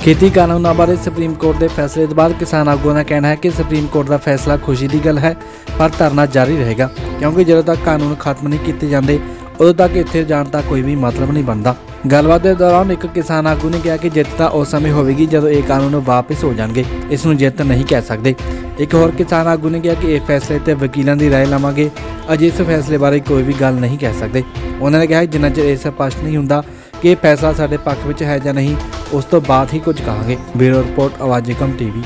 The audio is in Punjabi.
ਖੇਤੀ ਕਾਨੂੰਨਾਂ ਬਾਰੇ ਸੁਪਰੀਮ ਕੋਰਟ ਦੇ ਫੈਸਲੇ ਤੋਂ ਬਾਅਦ ਕਿਸਾਨ ਆਗੂਆਂ ਦਾ ਕਹਿਣਾ ਹੈ ਕਿ ਸੁਪਰੀਮ ਕੋਰਟ ਦਾ ਫੈਸਲਾ ਖੁਸ਼ੀ ਦੀ ਗੱਲ ਹੈ ਪਰ ਧਰਨਾ ਜਾਰੀ ਰਹੇਗਾ ਕਿਉਂਕਿ ਜਦੋਂ ਤੱਕ ਕਾਨੂੰਨ ਖਤਮ ਨਹੀਂ ਕੀਤੇ ਜਾਂਦੇ ਉਦੋਂ ਤੱਕ ਇੱਥੇ ਜਾਣ ਦਾ ਕੋਈ ਵੀ ਮਤਲਬ ਨਹੀਂ ਬਣਦਾ ਗੱਲਬਾਤ ਦੇ ਦੌਰਾਨ ਇੱਕ ਕਿਸਾਨ ਆਗੂ ਨੇ ਕਿਹਾ ਕਿ ਜਿੱਤ ਤਾਂ ਉਸ ਸਮੇਂ ਹੋਵੇਗੀ ਜਦੋਂ ਇਹ ਕਾਨੂੰਨ ਵਾਪਸ ਹੋ ਜਾਣਗੇ ਇਸ ਨੂੰ ਜਿੱਤ ਨਹੀਂ ਕਹਿ ਸਕਦੇ ਇੱਕ ਹੋਰ ਕਿਸਾਨ ਆਗੂ ਨੇ ਕਿਹਾ ਕਿ ਇਹ ਫੈਸਲੇ ਤੇ ਵਕੀਲਾਂ ਦੀ رائے ਲਵਾਂਗੇ ਅਜੇ ਇਸ ਫੈਸਲੇ ਬਾਰੇ ਕੋਈ ਵੀ ਗੱਲ ਨਹੀਂ ਕਹਿ ਸਕਦੇ ਉਹਨਾਂ ਨੇ ਕਿਹਾ ਕਿ ਜਿੰਨਾ ਚਿਰ ਇਹ ਸਪਸ਼ਟ ਨਹੀਂ ਹੁੰਦਾ ਕਿ ਇਹ ਫੈਸਲਾ ਸਾਡੇ ਪੱਖ ਵਿੱਚ ਹੈ ਜਾਂ ਨਹੀਂ ਉਸ ਤੋਂ ਬਾਅਦ ਹੀ ਕੁਝ ਕਹਾਂਗੇ ਬਿਊਰੋ ਰਿਪੋਰਟ ਆਵਾਜ਼ੇ ਕਮ ਟੀਵੀ